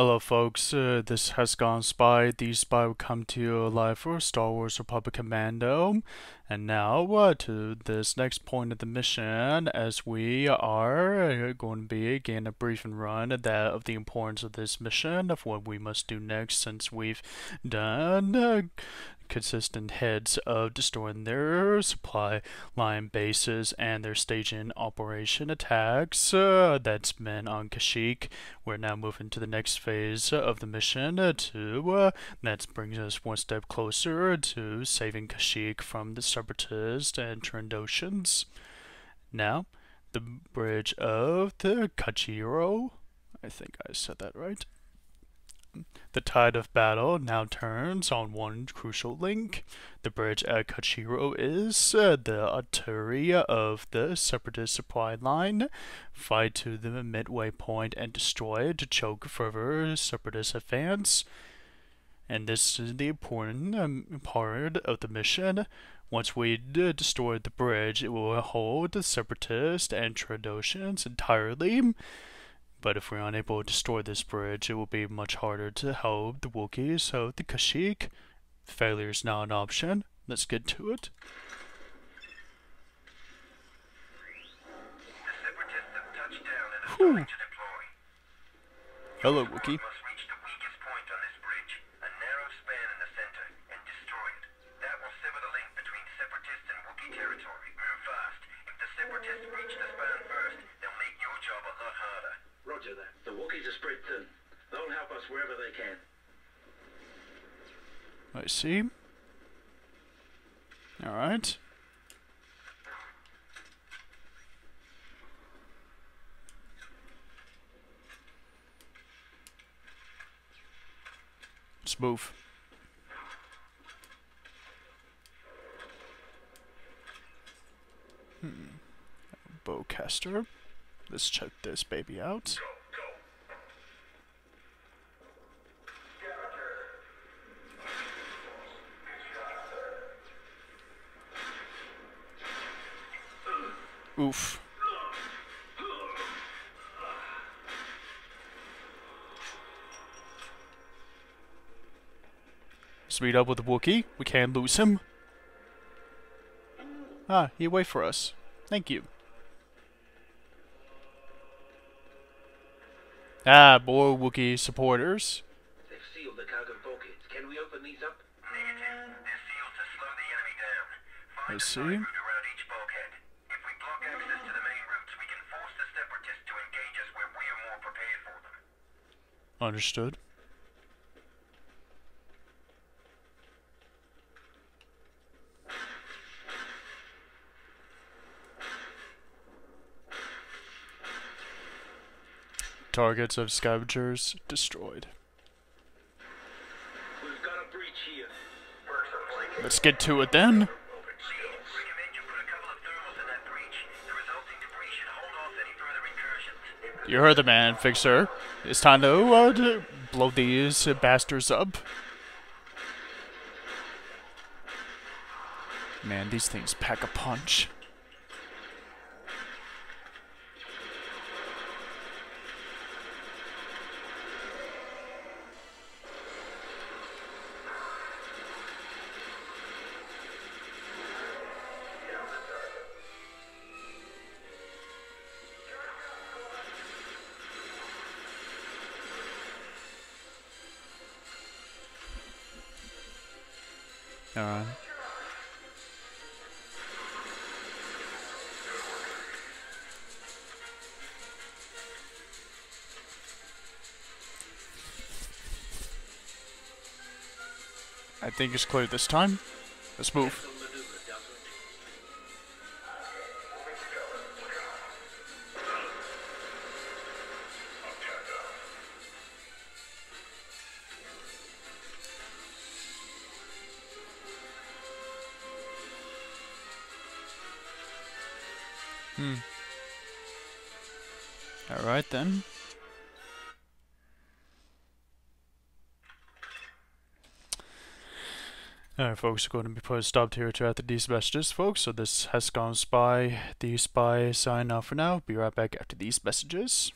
Hello folks, uh, this has gone Spy. The Spy will come to you live for Star Wars Republic Commando. And now uh, to this next point of the mission as we are going to be again a briefing run of that of the importance of this mission, of what we must do next since we've done uh, consistent heads of destroying their supply line bases and their staging operation attacks. Uh, that's been on Kashyyyk. We're now moving to the next phase of the mission uh, to uh, that brings us one step closer to saving Kashyyyk from the separatists and Trandoshans. Now, the bridge of the Kachirho. I think I said that right. The tide of battle now turns on one crucial link. The bridge at Kachirho is uh, the artery of the Separatist supply line. Fight to the midway point and destroy it to choke further Separatist advance. And this is the important um, part of the mission. Once we destroy the bridge, it will hold the Separatists and Trandoshans entirely. But if we're unable to destroy this bridge, it will be much harder to help the Wookiees, so the Kashyyyk. Failure is not an option. Let's get to it. Hello, Wookiee. Roger that. The Wookiees are spread thin. They'll help us wherever they can. I see. Alright. Let's move. Hmm. Bowcaster. Let's check this baby out. Oof. Let's up with the Wookiee. We can't lose him. Ah, he wait for us. Thank you. Ah, more Wookiee supporters. They've sealed the cargo bulkheads. Can we open these up? Negative. They're sealed to slow the enemy down. Find I a see. side route around each bulkhead. If we block access to the main routes, we can force the separatists to engage us where we are more prepared for them. Understood. Targets of scavengers destroyed. We've got a breach here. Works are blanket. Let's get to it then. You put a couple of thermals in that breach. The resulting debris should hold off any further incursions. You heard the man, Fixer. It's time to, uh, to blow these bastards up. Man, these things pack a punch. Alright. I think it's clear this time. Let's move. Hmm. Alright then. Alright folks, we're going to be put a stop here to after these messages folks, so this has gone spy, the spy sign off for now, be right back after these messages.